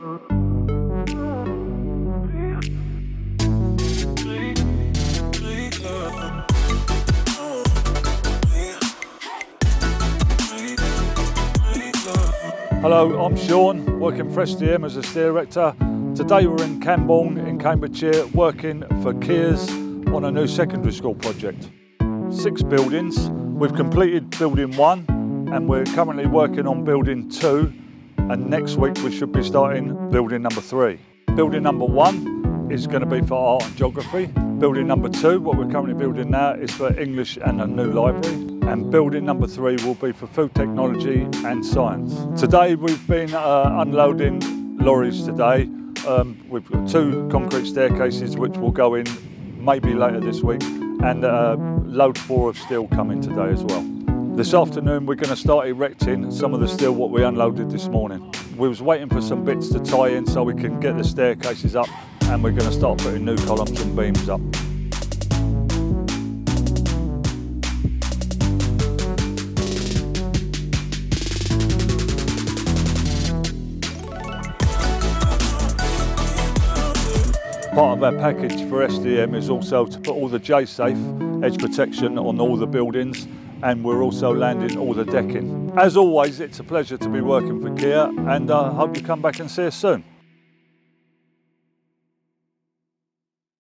Hello, I'm Sean, working for SDM as a steel erector. Today we're in Cambourne in Cambridgeshire working for Kier's on a new secondary school project. Six buildings, we've completed building one and we're currently working on building two and next week we should be starting building number three. Building number one is going to be for art and geography. Building number two, what we're currently building now, is for English and a new library and building number three will be for food technology and science. Today we've been uh, unloading lorries today. Um, we've got two concrete staircases which will go in maybe later this week and uh, load four of steel coming today as well. This afternoon we're going to start erecting some of the steel what we unloaded this morning. We was waiting for some bits to tie in so we can get the staircases up and we're going to start putting new columns and beams up. Part of our package for SDM is also to put all the J-Safe edge protection on all the buildings and we're also landing all the decking. As always, it's a pleasure to be working for Kier and I hope you come back and see us soon.